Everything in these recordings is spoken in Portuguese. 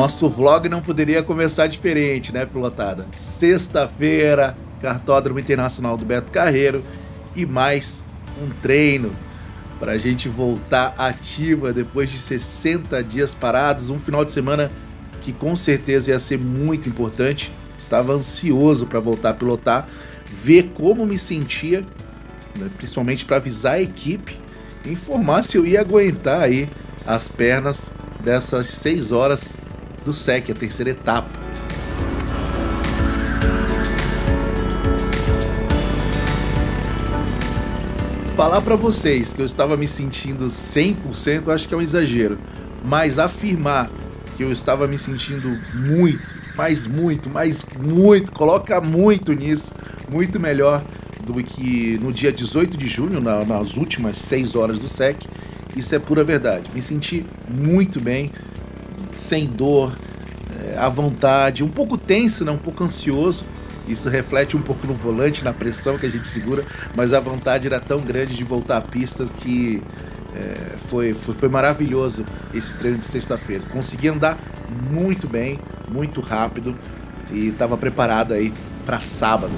nosso vlog não poderia começar diferente, né, pilotada? Sexta-feira, Cartódromo Internacional do Beto Carreiro e mais um treino para a gente voltar ativa depois de 60 dias parados, um final de semana que com certeza ia ser muito importante. Estava ansioso para voltar a pilotar, ver como me sentia, né, principalmente para avisar a equipe, informar se eu ia aguentar aí as pernas dessas 6 horas do SEC, a terceira etapa. Falar para vocês que eu estava me sentindo 100%, acho que é um exagero, mas afirmar que eu estava me sentindo muito, mas muito, mas muito, coloca muito nisso, muito melhor do que no dia 18 de junho, na, nas últimas 6 horas do SEC. Isso é pura verdade. Me senti muito bem, sem dor, é, à vontade, um pouco tenso, né? um pouco ansioso. Isso reflete um pouco no volante, na pressão que a gente segura, mas a vontade era tão grande de voltar à pista que é, foi, foi, foi maravilhoso esse treino de sexta-feira. Consegui andar muito bem, muito rápido e estava preparado aí para sábado.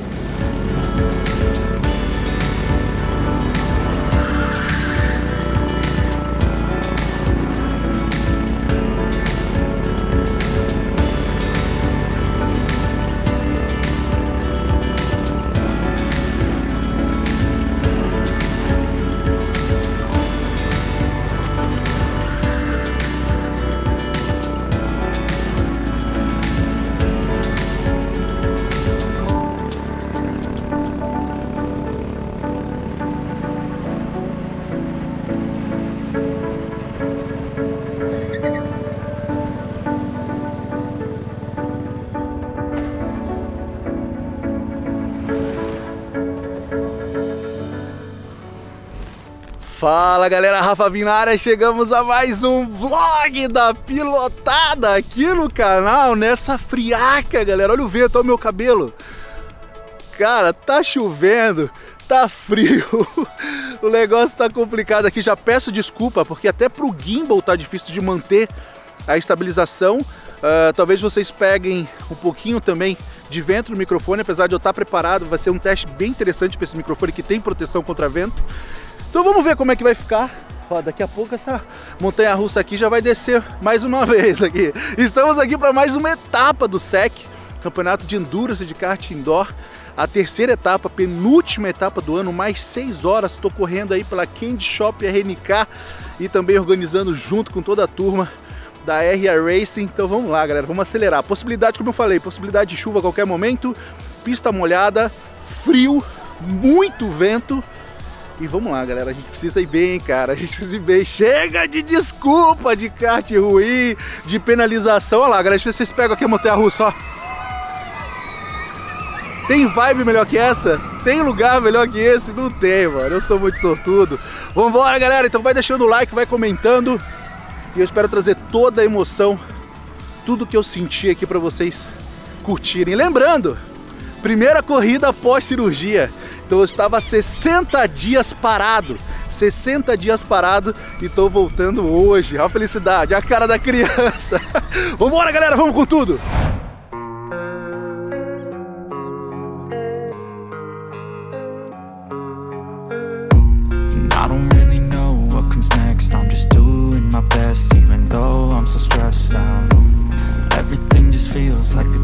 Fala galera, Rafa Vinara, chegamos a mais um vlog da pilotada aqui no canal, nessa friaca galera, olha o vento, olha o meu cabelo. Cara, tá chovendo, tá frio, o negócio tá complicado aqui, já peço desculpa, porque até pro gimbal tá difícil de manter a estabilização. Uh, Talvez vocês peguem um pouquinho também de vento no microfone, apesar de eu estar preparado, vai ser um teste bem interessante para esse microfone que tem proteção contra vento então vamos ver como é que vai ficar. Ó, daqui a pouco essa montanha russa aqui já vai descer mais uma vez aqui. Estamos aqui para mais uma etapa do SEC, Campeonato de Endurance de Kart Indoor. A terceira etapa, penúltima etapa do ano, mais seis horas. Estou correndo aí pela Candy Shop RNK e também organizando junto com toda a turma da RA Racing. Então vamos lá, galera, vamos acelerar. Possibilidade, como eu falei, possibilidade de chuva a qualquer momento, pista molhada, frio, muito vento e vamos lá, galera, a gente precisa ir bem, cara, a gente precisa ir bem. Chega de desculpa de kart ruim, de penalização. Olha lá, galera, deixa eu ver se vocês pegam aqui a montanha-russa, ó. Tem vibe melhor que essa? Tem lugar melhor que esse? Não tem, mano. Eu sou muito sortudo. Vambora, galera. Então vai deixando o like, vai comentando. E eu espero trazer toda a emoção, tudo que eu senti aqui para vocês curtirem. Lembrando, primeira corrida após cirurgia. Então eu estava 60 dias parado. 60 dias parado e tô voltando hoje. A felicidade, a cara da criança. Vambora, galera, vamos com tudo! Everything just feels like a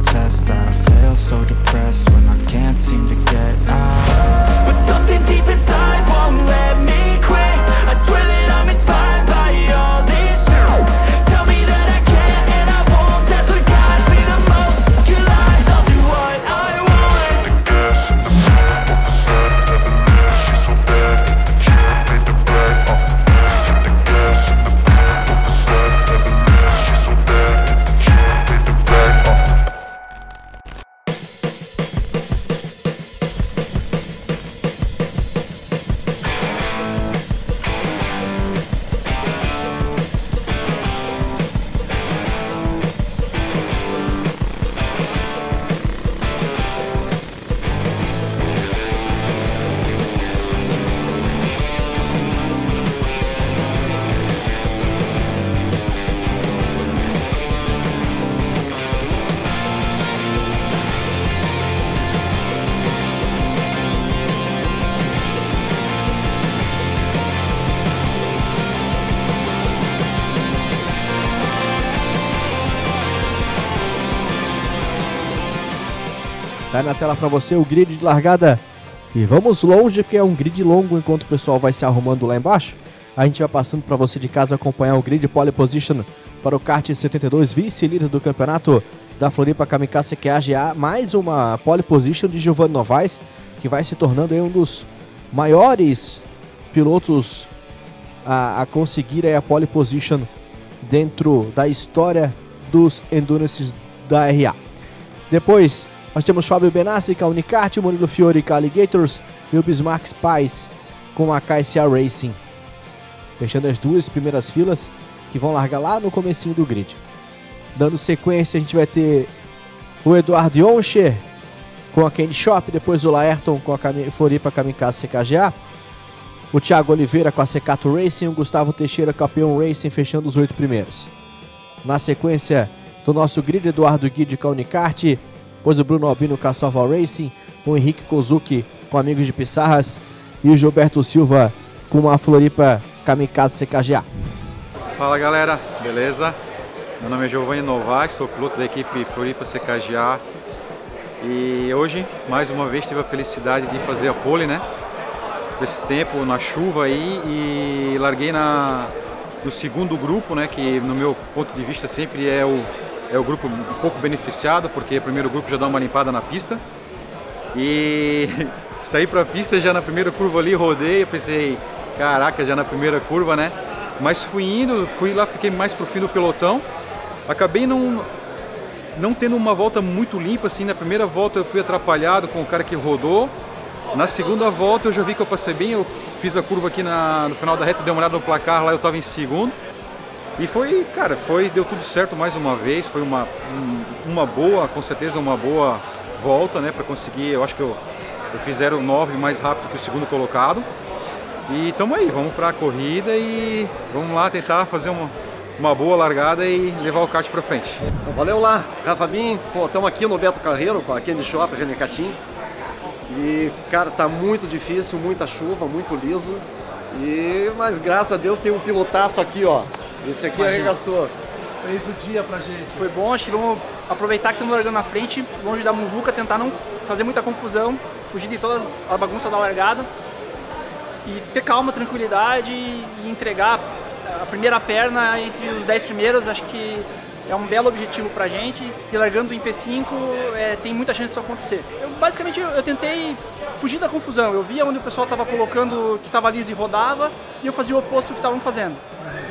Tá na tela para você o grid de largada. E vamos longe, porque é um grid longo enquanto o pessoal vai se arrumando lá embaixo. A gente vai passando para você de casa acompanhar o grid pole position para o kart 72, vice-líder do campeonato da Floripa Kamikaze QAGA. Mais uma pole position de Giovanni Novaes, que vai se tornando um dos maiores pilotos a, a conseguir a pole position dentro da história dos Endurances da RA. Depois nós temos Fábio Benassi Unicart, Murilo a Alligators e o Bismarck Spies com a KSA Racing. Fechando as duas primeiras filas que vão largar lá no comecinho do grid. Dando sequência, a gente vai ter o Eduardo Yoncher com a Candy Shop, depois o Laerton com a Floripa Kamikaze CKGA, o Thiago Oliveira com a Secato Racing, o Gustavo Teixeira com a Racing, fechando os oito primeiros. Na sequência do nosso grid, Eduardo Guide com a Unicart, depois o Bruno Albino com a Salva Racing, o Henrique Kozuki com Amigos de Pissarras e o Gilberto Silva com a Floripa Kamikaze CKGA. Fala galera, beleza? Meu nome é Giovanni Novak, sou piloto da equipe Floripa CKGA e hoje, mais uma vez, tive a felicidade de fazer a pole, né? Esse tempo na chuva aí e larguei na, no segundo grupo, né? Que no meu ponto de vista sempre é o, é o grupo um pouco beneficiado, porque o primeiro grupo já dá uma limpada na pista. E saí para a pista já na primeira curva ali, rodei, eu pensei, caraca, já na primeira curva, né? Mas fui indo, fui lá, fiquei mais pro fim do pelotão. Acabei não, não tendo uma volta muito limpa, assim, na primeira volta eu fui atrapalhado com o cara que rodou. Na segunda volta eu já vi que eu passei bem, eu fiz a curva aqui na, no final da reta, dei uma olhada no placar, lá eu estava em segundo. E foi, cara, foi, deu tudo certo mais uma vez, foi uma, uma boa, com certeza uma boa volta, né, para conseguir, eu acho que eu, eu fiz 0,9 mais rápido que o segundo colocado. E estamos aí, vamos para a corrida e vamos lá tentar fazer uma, uma boa largada e levar o kart para frente. Valeu lá, Rafa Bin. Estamos aqui no Beto Carreiro com a Candy Shop, René Catim. E, cara, tá muito difícil, muita chuva, muito liso. E, mas graças a Deus tem um pilotaço aqui, ó. Esse aqui Imagina. arregaçou. Fez o dia pra gente. Foi bom, acho que vamos aproveitar que estamos largando na frente, longe da muvuca, tentar não fazer muita confusão, fugir de toda a bagunça da largada. E ter calma, tranquilidade e entregar a primeira perna entre os 10 primeiros, acho que é um belo objetivo pra gente. E largando em P5, é, tem muita chance disso acontecer. Eu, basicamente, eu, eu, tentei fugir da confusão. Eu via onde o pessoal estava colocando que estava liso e rodava, e eu fazia o oposto do que estavam fazendo.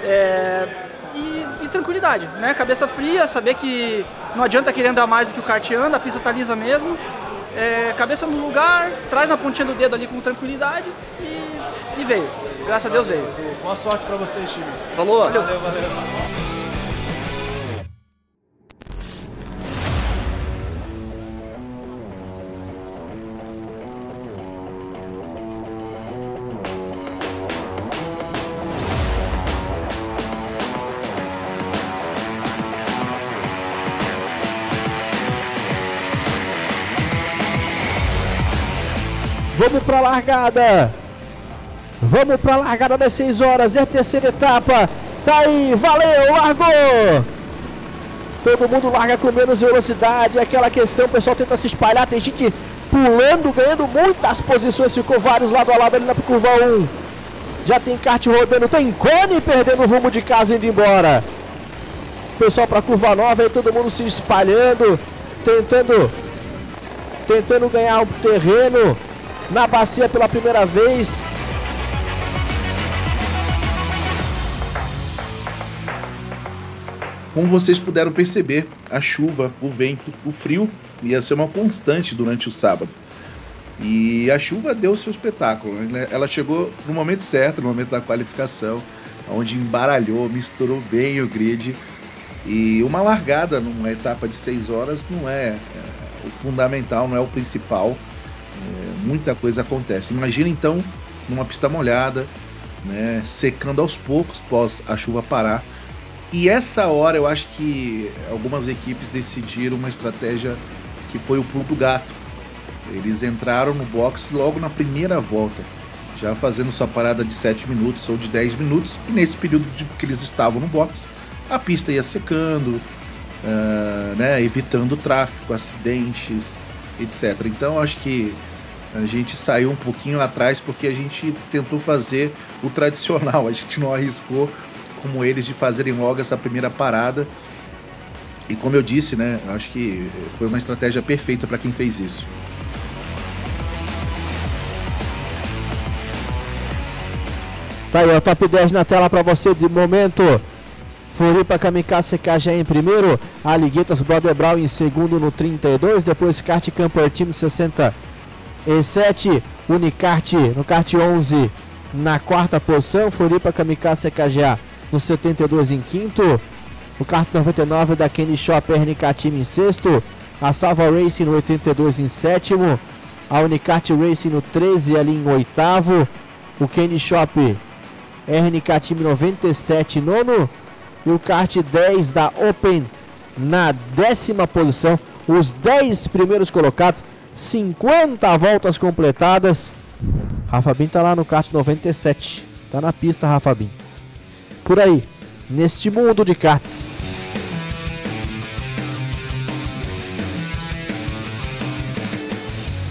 É, e, e, tranquilidade, né? Cabeça fria, saber que não adianta querer andar mais do que o kart anda, a pista tá lisa mesmo. É, cabeça no lugar, traz na pontinha do dedo ali com tranquilidade e, e veio. Graças a Deus veio. Boa sorte pra vocês, time. Falou. Valeu, valeu. valeu. Vamos pra largada. Vamos pra largada das 6 horas. É a terceira etapa. Tá aí, valeu, largou. Todo mundo larga com menos velocidade. Aquela questão, o pessoal tenta se espalhar. Tem gente pulando, ganhando muitas posições. Ficou vários lado a lado ali na curva 1. Já tem kart rodando. Tem Cone perdendo o rumo de casa indo embora. Pessoal para curva nova aí, todo mundo se espalhando, tentando tentando ganhar o terreno na bacia pela primeira vez. Como vocês puderam perceber, a chuva, o vento, o frio ia ser uma constante durante o sábado. E a chuva deu seu espetáculo. Né? Ela chegou no momento certo, no momento da qualificação, onde embaralhou, misturou bem o grid. E uma largada numa etapa de 6 horas não é, é o fundamental, não é o principal. É, muita coisa acontece. Imagina então numa pista molhada, né, secando aos poucos pós a chuva parar. E essa hora eu acho que algumas equipes decidiram uma estratégia que foi o pulo do gato. Eles entraram no box logo na primeira volta, já fazendo sua parada de 7 minutos ou de 10 minutos, e nesse período de que eles estavam no box, a pista ia secando, uh, né, evitando tráfego, acidentes, etc. Então acho que a gente saiu um pouquinho atrás porque a gente tentou fazer o tradicional, a gente não arriscou como eles de fazerem logo essa primeira parada. E como eu disse, né, acho que foi uma estratégia perfeita para quem fez isso. Tá aí, o top 10 na tela para você de momento. Floripa Kamikaze CKG em primeiro, Alligators Brother Brown em segundo no 32, depois Kart Camper Team 67, Unicart no kart 11 na quarta posição, Floripa Kamikaze CKGA no 72 em quinto, o kart 99 da Kenny Shop RNK Team em sexto, a Salva Racing no 82 em sétimo, a Unicart Racing no 13 ali em oitavo, o Kenny Shop RNK Team 97 nono e o kart 10 da Open na décima posição. Os 10 primeiros colocados, 50 voltas completadas. Rafa Bin tá lá no kart 97. Tá na pista, Rafa Bin. Por aí, neste mundo de karts.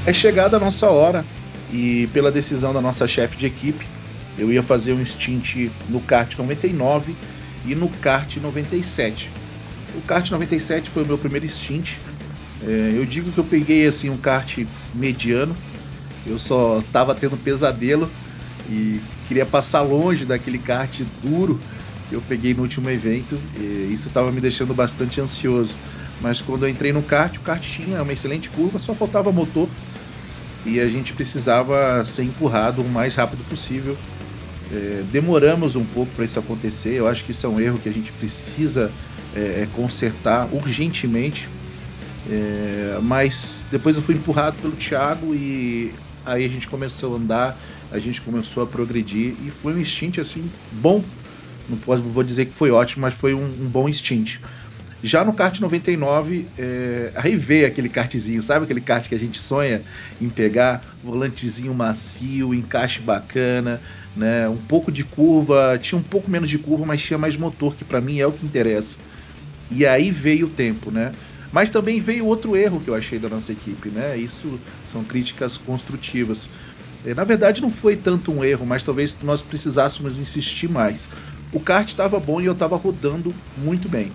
É chegada a nossa hora e pela decisão da nossa chefe de equipe, eu ia fazer um stint no kart 99 e no kart 97. O kart 97 foi o meu primeiro stint. É, eu digo que eu peguei assim um kart mediano. Eu só estava tendo pesadelo e queria passar longe daquele kart duro que eu peguei no último evento. Isso estava me deixando bastante ansioso. Mas quando eu entrei no kart, o kart tinha uma excelente curva, só faltava motor e a gente precisava ser empurrado o mais rápido possível. É, demoramos um pouco para isso acontecer. Eu acho que isso é um erro que a gente precisa é, é, consertar urgentemente. É, mas depois eu fui empurrado pelo Thiago e aí a gente começou a andar, a gente começou a progredir e foi um instinto assim bom. Não posso, vou dizer que foi ótimo, mas foi um, um bom instinto. Já no kart 99, é, aí veio aquele kartzinho, sabe aquele kart que a gente sonha em pegar? Volantezinho macio, encaixe bacana, né? Um pouco de curva, tinha um pouco menos de curva, mas tinha mais motor, que para mim é o que interessa. E aí veio o tempo, né? Mas também veio outro erro que eu achei da nossa equipe, né? Isso são críticas construtivas. É, na verdade, não foi tanto um erro, mas talvez nós precisássemos insistir mais. O kart estava bom e eu estava rodando muito bem.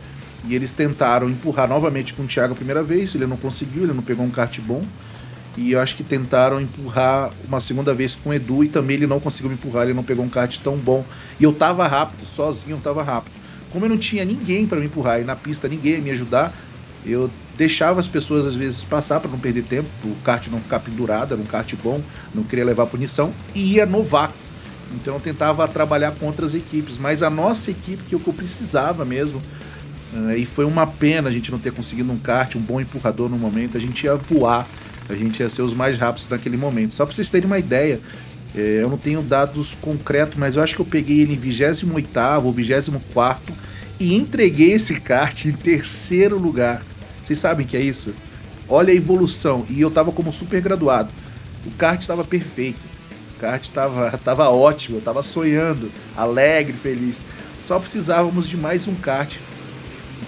E eles tentaram empurrar novamente com o Thiago a primeira vez, ele não conseguiu, ele não pegou um kart bom. E eu acho que tentaram empurrar uma segunda vez com o Edu e também ele não conseguiu me empurrar, ele não pegou um kart tão bom. E eu tava rápido, sozinho eu tava rápido. Como eu não tinha ninguém para me empurrar e na pista ninguém ia me ajudar, eu deixava as pessoas às vezes passar para não perder tempo, o kart não ficar pendurado, era um kart bom, não queria levar punição, e ia no vácuo. Então eu tentava trabalhar com outras equipes, mas a nossa equipe, que é o que eu precisava mesmo, Uh, e foi uma pena a gente não ter conseguido um kart, um bom empurrador no momento. A gente ia voar, a gente ia ser os mais rápidos naquele momento. Só para vocês terem uma ideia, é, eu não tenho dados concretos, mas eu acho que eu peguei ele em 28 ou 24 e entreguei esse kart em terceiro lugar. Vocês sabem que é isso? Olha a evolução. E eu tava como super graduado. O kart estava perfeito. O kart estava tava ótimo, eu estava sonhando, alegre, feliz. Só precisávamos de mais um kart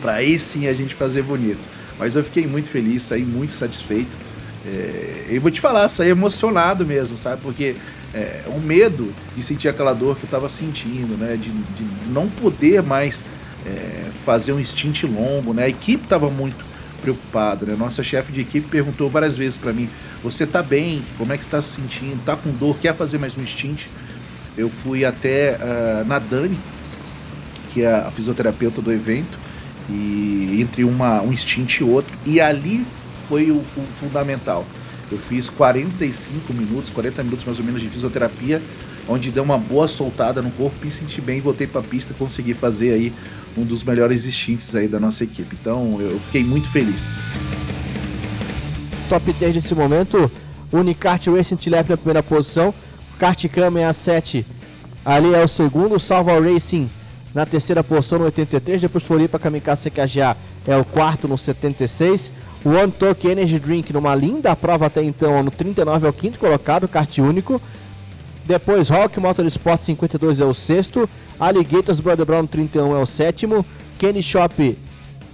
para aí sim a gente fazer bonito. Mas eu fiquei muito feliz, saí muito satisfeito. É, eu vou te falar, saí emocionado mesmo, sabe? Porque é, o medo de sentir aquela dor que eu estava sentindo, né? De, de, não poder mais é, fazer um stint longo, né? A equipe estava muito preocupada, né? Nossa chefe de equipe perguntou várias vezes para mim: Você tá bem? Como é que está se sentindo? Tá com dor? Quer fazer mais um stint? Eu fui até uh, na Dani, que é a fisioterapeuta do evento, e entre uma, um stint e outro, e ali foi o, o, fundamental. Eu fiz 45 minutos, 40 minutos mais ou menos de fisioterapia, onde deu uma boa soltada no corpo, me senti bem, voltei para a pista, consegui fazer aí um dos melhores stints aí da nossa equipe. Então eu fiquei muito feliz. Top 10 nesse momento, Unicart Racing Tilep na primeira posição, Kart Cam a 7 ali é o segundo, Salva Racing na terceira posição no 83, depois Floripa Kamikaze CKGA é o quarto no 76. O One Talk Energy Drink numa linda prova até então no 39 é o quinto colocado, kart único. Depois Rock Motorsport 52 é o sexto, Alligators Brother Brown 31 é o sétimo, Kenny Shop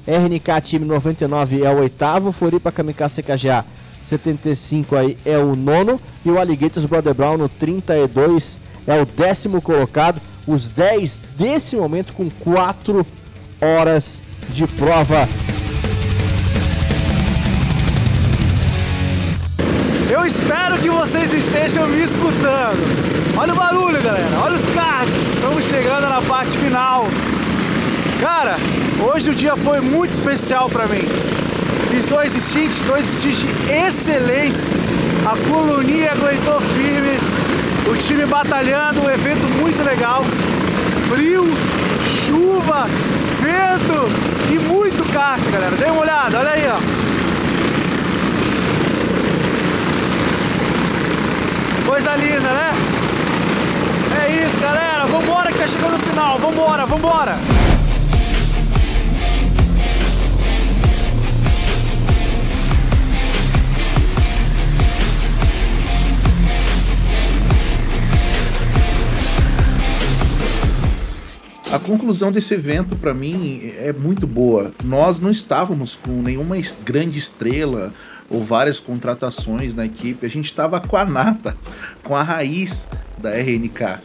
RNK Time 99 é o oitavo, Floripa Kamikaze CKGA 75 aí é o nono e o Alligators Brother Brown no 32 é o décimo colocado. Os 10 desse momento com 4 horas de prova. Eu espero que vocês estejam me escutando. Olha o barulho, galera. Olha os karts. Estamos chegando na parte final. Cara, hoje o dia foi muito especial para mim. Fiz dois stints, dois stints excelentes. A coluninha aguentou firme. O time batalhando, um evento muito legal. Frio, chuva, vento e muito kart, galera. Dê uma olhada, olha aí, ó. Coisa linda, né? É isso, galera. Vambora que tá chegando o final. Vambora, vambora. A conclusão desse evento, para mim, é muito boa. Nós não estávamos com nenhuma grande estrela ou várias contratações na equipe. A gente estava com a nata, com a raiz da RNK.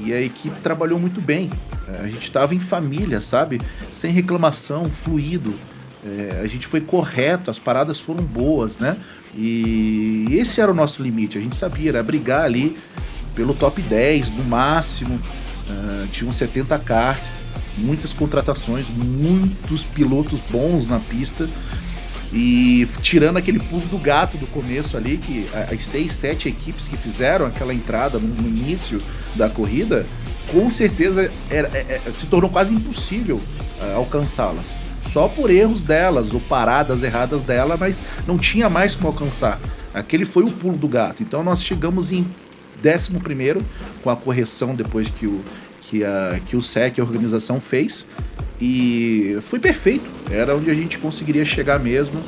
E a equipe trabalhou muito bem. É, A gente estava em família, sabe? Sem reclamação, fluido. É, a gente foi correto, as paradas foram boas, né? E esse era o nosso limite. A gente sabia, era brigar ali pelo top 10 no máximo. Ah, tinham 70 karts, muitas contratações, muitos pilotos bons na pista. E tirando aquele pulo do gato do começo ali, que as seis, sete equipes que fizeram aquela entrada no, início da corrida, com certeza era- é- é- se tornou quase impossível ah, alcançá-las. Só por erros delas ou paradas erradas dela, mas não tinha mais como alcançar. Aquele foi o pulo do gato. Então nós chegamos em 11 primeiro com a correção depois que o, que a, que o SEC, a organização, fez. E foi perfeito. Era onde a gente conseguiria chegar mesmo.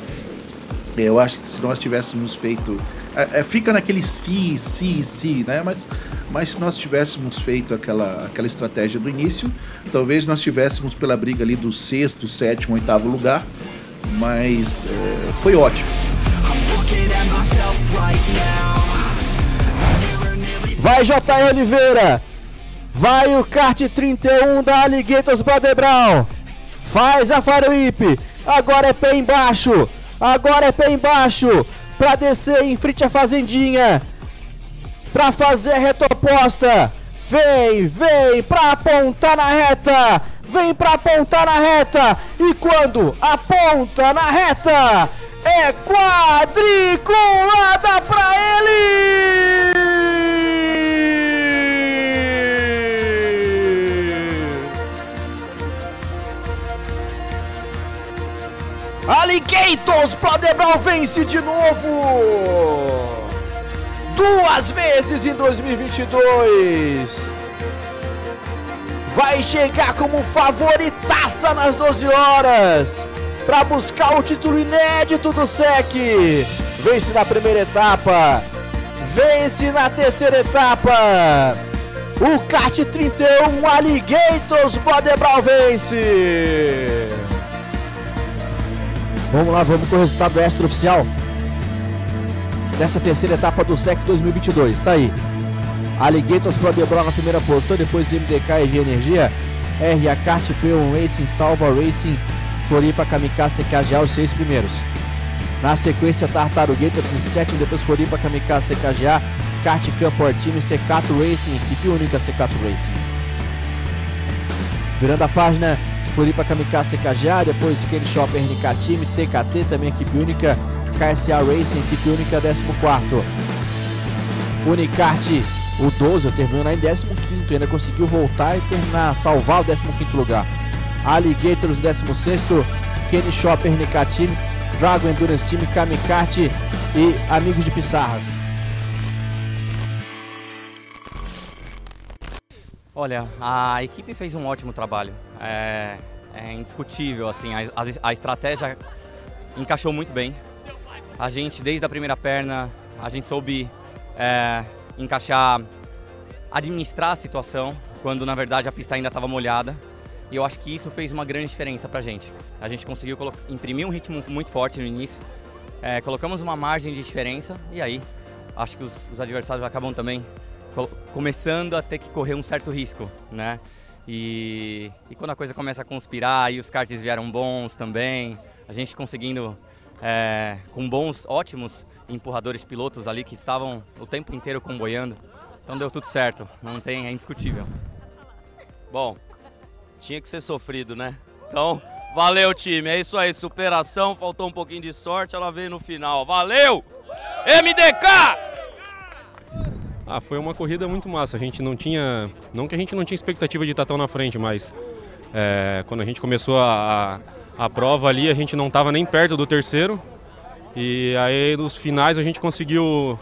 Eu acho que se nós tivéssemos feito. é, é, fica naquele si, si, si, né? Mas, mas se nós tivéssemos feito aquela, aquela estratégia do início, talvez nós tivéssemos pela briga ali do sexto, sétimo, oitavo lugar. Mas é, foi ótimo. Vai J. Oliveira. Vai o kart 31 da Alligators Brother. Faz a Faruípe. Agora é pé embaixo. Agora é pé embaixo. Pra descer em frente à fazendinha. Pra fazer a reta oposta. Vem, vem pra apontar na reta. Vem pra apontar na reta. E quando aponta na reta, é quadriculada pra ele. Alligators Brown vence de novo! Duas vezes em 2022! Vai chegar como favoritaça nas 12 horas para buscar o título inédito do SEC. Vence na primeira etapa, vence na terceira etapa. O kart 31 Alligators Brown vence. Vamos lá, vamos com o resultado extraoficial dessa terceira etapa do SEC 2022. Tá aí. Alligators Pro Debron na primeira posição, depois MDK EG Energia, RA Kart P1 Racing, Salva Racing, Floripa Kamikaze KGA, os seis primeiros. Na sequência, Tartarugators em sétimo, depois Floripa Kamikaze KGA, Kart Camper Team, C4 Racing, equipe única C4 Racing. Virando a página, Floripa Kamikaze KGA, depois Kenny Shop RNK TKT, também equipe única, KSA Racing, equipe única 14. Unicart, o 12, terminou em 15, ainda conseguiu voltar e terminar, salvar o 15 lugar. Alligators, 16, Kenny Shop RNK Team, Dragon Endurance Team, Kamikart e Amigos de Pissarras. Olha, a equipe fez um ótimo trabalho. É, é indiscutível, assim, a, a, estratégia encaixou muito bem. A gente, desde a primeira perna, a gente soube é, encaixar, administrar a situação, quando na verdade a pista ainda estava molhada. E eu acho que isso fez uma grande diferença pra gente. A gente conseguiu imprimir um ritmo muito forte no início é, colocamos uma margem de diferença e aí acho que os, os adversários acabam também co começando a ter que correr um certo risco, né? E, e, quando a coisa começa a conspirar e os karts vieram bons também, a gente conseguindo é, com bons, ótimos empurradores pilotos ali que estavam o tempo inteiro comboiando, então deu tudo certo, não tem, é indiscutível. Bom, tinha que ser sofrido, né? Então, valeu time, é isso aí, superação, faltou um pouquinho de sorte, ela veio no final. Valeu! MDK! Ah, foi uma corrida muito massa. A gente não tinha, não que a gente não tinha expectativa de estar tão na frente, mas é, quando a gente começou a, a, prova ali, a gente não estava nem perto do terceiro. E aí nos finais a gente conseguiu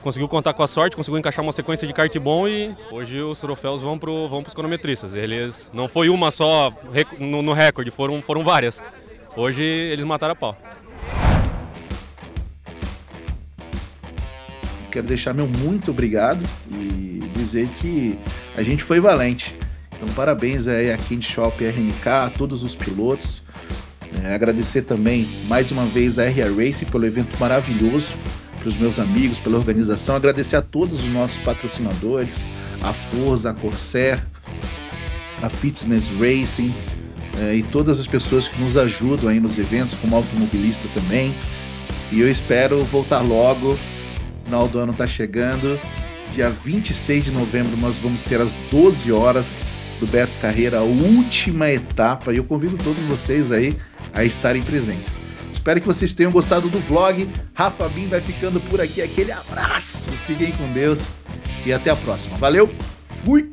conseguiu contar com a sorte, conseguiu encaixar uma sequência de kart bom e hoje os troféus vão para vão os cronometristas. Eles não foi uma só no, no recorde, foram foram várias. Hoje eles mataram a pau. Quero deixar meu muito obrigado e dizer que a gente foi valente. Então, parabéns aí a Kind Shop RNK, a todos os pilotos. É, agradecer também mais uma vez a RA Racing pelo evento maravilhoso, para os meus amigos, pela organização. Agradecer a todos os nossos patrocinadores, a Forza, a Corsair, a Fitness Racing é, e todas as pessoas que nos ajudam aí nos eventos, como automobilista também. E eu espero voltar logo final do ano está chegando. Dia 26 de novembro nós vamos ter às 12 horas do Beto Carreira, a última etapa, e eu convido todos vocês aí a estarem presentes. Espero que vocês tenham gostado do vlog. Rafa Bin vai ficando por aqui. Aquele abraço. Fiquem com Deus e até a próxima. Valeu. Fui.